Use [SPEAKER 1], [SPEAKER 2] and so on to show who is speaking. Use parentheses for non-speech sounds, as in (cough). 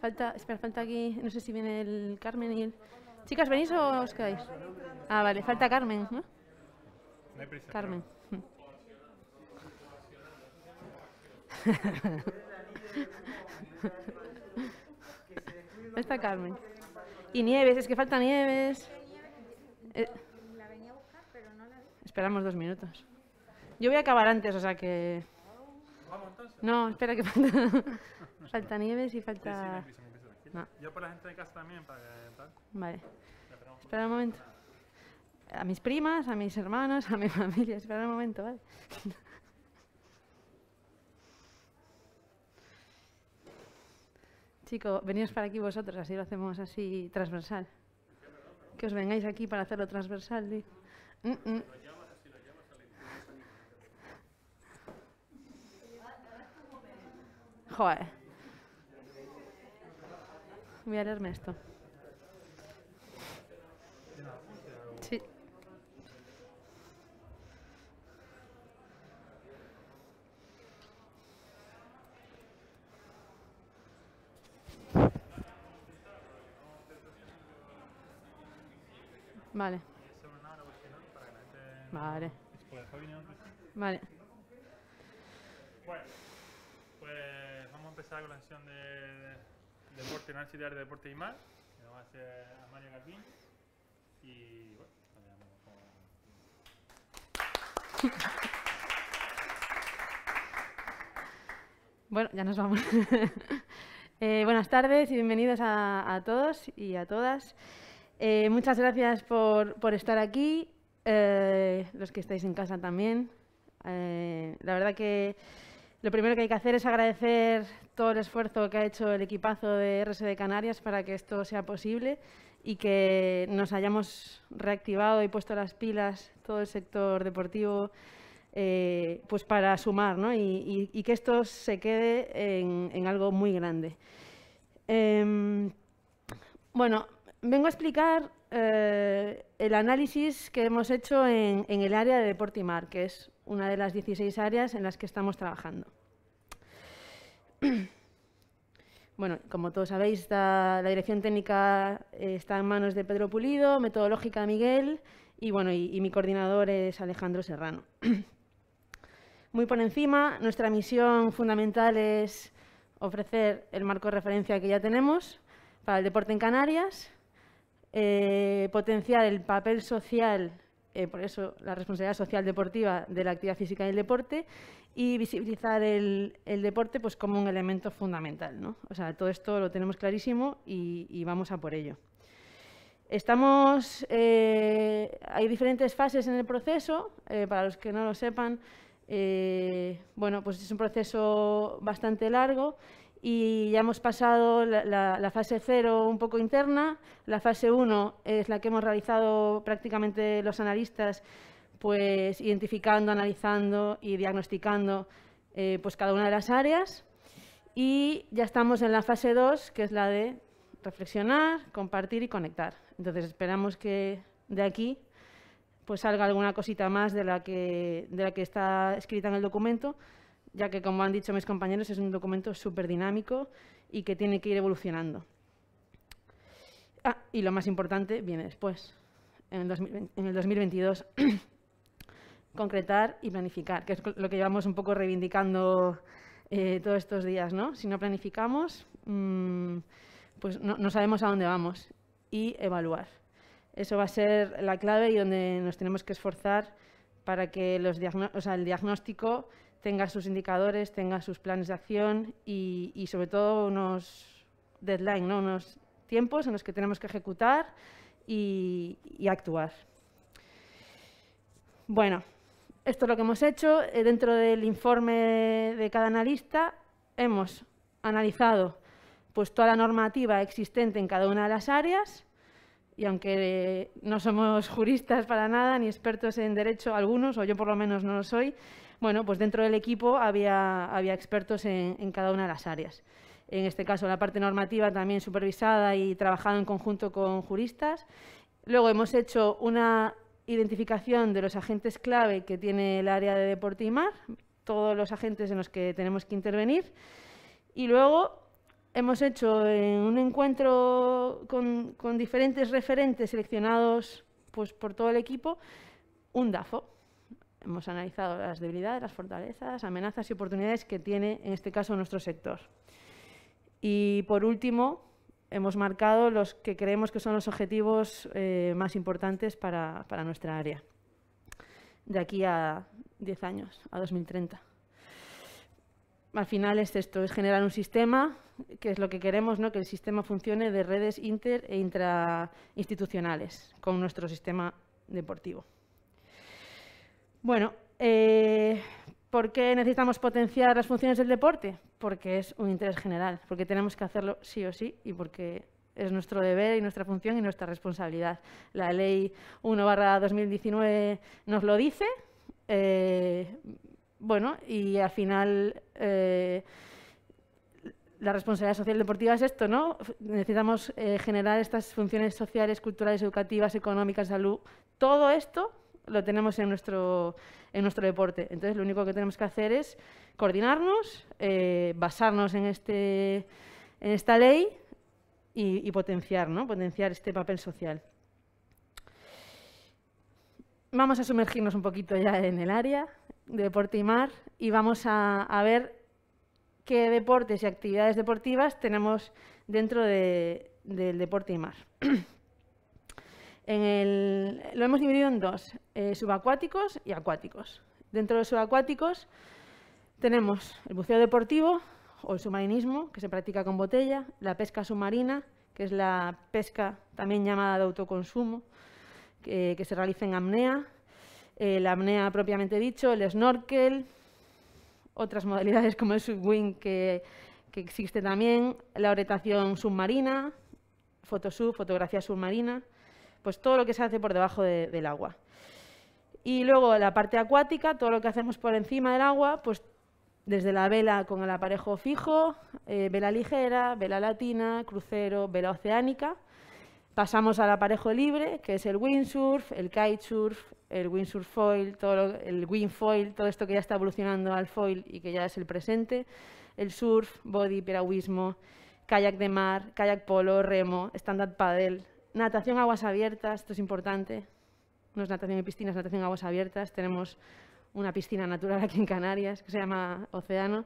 [SPEAKER 1] Falta, espera, falta aquí, no sé si viene el Carmen y el... Chicas, ¿venís o os quedáis? Ah, vale, falta Carmen, ¿no?
[SPEAKER 2] No hay prisa.
[SPEAKER 1] Carmen. (laughs) Está Carmen. Y Nieves, es que falta Nieves. Eh, esperamos dos minutos. Yo voy a acabar antes, o sea que...
[SPEAKER 2] Vamos entonces.
[SPEAKER 1] No, espera que falta... (laughs) falta Nieves y
[SPEAKER 2] Sí, sí,
[SPEAKER 1] falta...
[SPEAKER 2] no. Yo por la gente de casa también, para tal.
[SPEAKER 1] Vale. Espera un momento. A mis primas, a mis hermanos, a mi (laughs) familia. Espera un momento, ¿vale? (laughs) Chicos, veníos para aquí vosotros, así lo hacemos así transversal. Que os vengáis aquí para hacerlo transversal. Mm, mm. Joder. Voy a leerme esto. Sí. Vale,
[SPEAKER 2] Hacer una con la sesión de deporte, análisis de deporte y mar. Que nos va a hacer Amalia Garbín. Y bueno, con.
[SPEAKER 1] Bueno, ya nos vamos. (laughs) Eh, buenas tardes y bienvenidos a, a todos y a todas. Eh, muchas gracias por, por estar aquí, eh, los que estáis en casa también. Eh, la verdad que lo primero que hay que hacer es agradecer todo el esfuerzo que ha hecho el equipazo de RSD Canarias para que esto sea posible y que nos hayamos reactivado y puesto las pilas todo el sector deportivo eh, pues para sumar ¿no? y, que esto se quede en, algo muy grande. Em, bueno, vengo a explicar eh, el análisis que hemos hecho en, en el área de deporte y mar, que es una de las 16 áreas en las que estamos trabajando. (clears throat) Bueno, como todos sabéis, la dirección técnica eh, está en manos de Pedro Pulido, metodológica Miguel y, bueno, y, y mi coordinador es Alejandro Serrano. (clears throat) Muy por encima, nuestra misión fundamental es ofrecer el marco de referencia que ya tenemos para el deporte en Canarias, eh, potenciar el papel social, eh, por eso la responsabilidad social deportiva de la actividad física y el deporte, y visibilizar el, deporte pues, como un elemento fundamental. ¿no? O sea, todo esto lo tenemos clarísimo y, vamos a por ello. Estamos, eh, hay diferentes fases en el proceso, eh, para los que no lo sepan, bueno, pues es un proceso bastante largo y ya hemos pasado la, la- la fase cero un poco interna, la fase 1 es la que hemos realizado prácticamente los analistas, pues identificando, analizando y diagnosticando eh, pues cada una de las áreas. Y ya estamos en la fase 2, que es la de reflexionar, compartir y conectar. Entonces esperamos que de aquí pues salga alguna cosita más de la que, de la que está escrita en el documento, ya que, como han dicho mis compañeros, es un documento súper dinámico y que tiene que ir evolucionando. Ah, y lo más importante viene después, en el, 2020 en el 2022. (clears throat) concretar y planificar, que es lo que llevamos un poco reivindicando eh, todos estos días, ¿no? Si no planificamos, mm, pues no, sabemos a dónde vamos y evaluar. Eso va a ser la clave y donde nos tenemos que esforzar para que los o el diagnóstico tenga sus indicadores, tenga sus planes de acción y, y sobre todo unos deadline, ¿no? unos tiempos en los que tenemos que ejecutar y, actuar. Bueno, esto es lo que hemos hecho. Eh, Dentro del informe de cada analista hemos analizado pues, toda la normativa existente en cada una de las áreas y aunque no somos juristas para nada ni expertos en derecho algunos, o yo por lo menos no lo soy, bueno, pues dentro del equipo había, había expertos en, cada una de las áreas. En este caso, la parte normativa también supervisada y trabajada en conjunto con juristas. Luego hemos hecho una identificación de los agentes clave que tiene el área de deporte y mar, todos los agentes en los que tenemos que intervenir. Y luego hemos hecho en un encuentro con, con diferentes referentes seleccionados pues, por todo el equipo un DAFO. Hemos analizado las debilidades, las fortalezas, amenazas y oportunidades que tiene, en este caso, nuestro sector. Y, por último, hemos marcado los que creemos que son los objetivos eh, más importantes para, para nuestra área, de aquí a 10 años, a 2030 al final es esto, es generar un sistema, que es lo que queremos, ¿no? que el sistema funcione de redes inter e intrainstitucionales con nuestro sistema deportivo. Bueno, eh, ¿por qué necesitamos potenciar las funciones del deporte? Porque es un interés general, porque tenemos que hacerlo sí o sí y porque es nuestro deber y nuestra función y nuestra responsabilidad. La ley 1 2019 nos lo dice. Eh, bueno, y al final eh, la responsabilidad social deportiva es esto, ¿no? Necesitamos eh, generar estas funciones sociales, culturales, educativas, económicas, salud. Todo esto lo tenemos en nuestro, en nuestro deporte. Entonces, lo único que tenemos que hacer es coordinarnos, eh, basarnos en, este, en esta ley y, potenciar, ¿no? potenciar este papel social. Vamos a sumergirnos un poquito ya en el área de deporte y mar y vamos a, ver qué deportes y actividades deportivas tenemos dentro del deporte y mar. (clears throat) lo hemos dividido en dos, eh, subacuáticos y acuáticos. Dentro de los subacuáticos tenemos el buceo deportivo o el submarinismo, que se practica con botella, la pesca submarina, que es la pesca también llamada de autoconsumo, que se realiza en apnea, eh, la apnea propiamente dicho, el snorkel, otras modalidades como el subwing que, que existe también, la orientación submarina, fotosub, fotografía submarina, pues todo lo que se hace por debajo del agua. Y luego la parte acuática, todo lo que hacemos por encima del agua, pues desde la vela con el aparejo fijo, eh, vela ligera, vela latina, crucero, vela oceánica. Pasamos al aparejo libre, que es el windsurf, el kitesurf, el windsurf foil, todo el windfoil, todo esto que ya está evolucionando al foil y que ya es el presente, el surf, body, piragüismo, kayak de mar, kayak polo, remo, stand-up paddle, natación aguas abiertas, esto es importante, no es natación en piscinas, natación aguas abiertas, tenemos una piscina natural aquí en Canarias que se llama Océano,